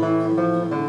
Música